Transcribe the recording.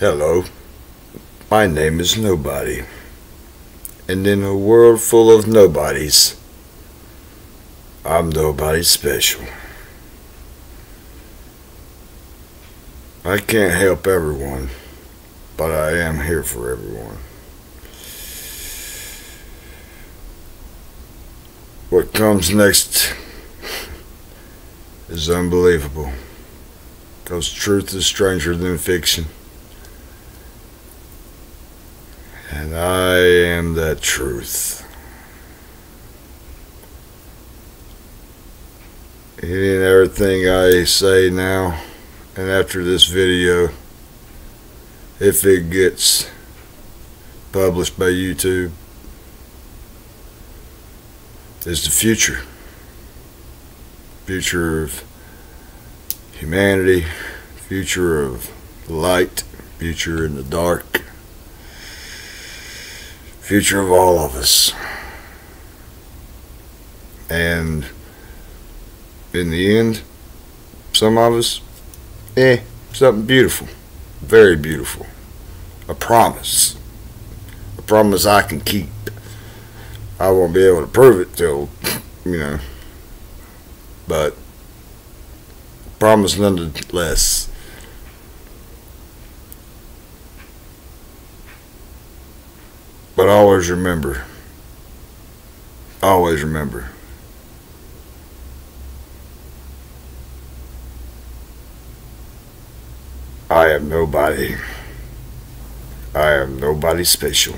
Hello, my name is Nobody. And in a world full of nobodies, I'm nobody special. I can't help everyone, but I am here for everyone. What comes next is unbelievable. Because truth is stranger than fiction. And I am that truth. Any and everything I say now and after this video, if it gets published by YouTube, is the future. Future of humanity, future of light, future in the dark, future of all of us. And in the end, some of us, eh, something beautiful, very beautiful. A promise. A promise I can keep. I won't be able to prove it till, you know, but promise nonetheless. But always remember, always remember, I am nobody. I am nobody special.